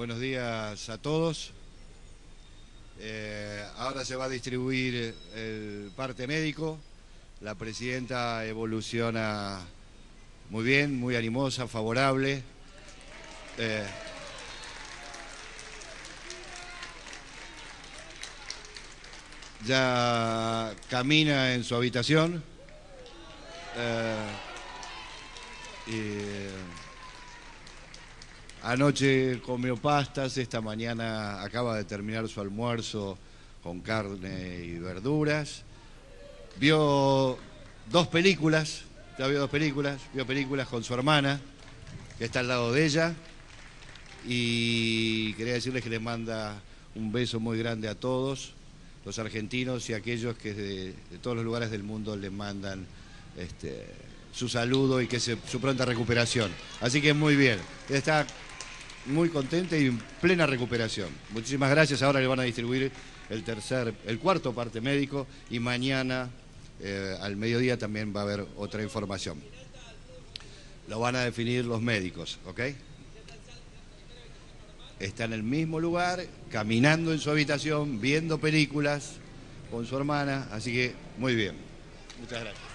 Buenos días a todos. Eh, ahora se va a distribuir el parte médico. La presidenta evoluciona muy bien, muy animosa, favorable. Eh, ya camina en su habitación. Eh, anoche comió pastas, esta mañana acaba de terminar su almuerzo con carne y verduras. Vio dos películas, ya vio dos películas, vio películas con su hermana, que está al lado de ella, y quería decirles que les manda un beso muy grande a todos, los argentinos y aquellos que de, todos los lugares del mundo le mandan este, su saludo y que su pronta recuperación. Así que muy bien, está muy contenta y en plena recuperación. Muchísimas gracias, ahora le van a distribuir el tercer, el cuarto parte médico y mañana eh, al mediodía también va a haber otra información. Lo van a definir los médicos, ¿ok? Está en el mismo lugar, caminando en su habitación, viendo películas con su hermana, así que muy bien. Muchas gracias.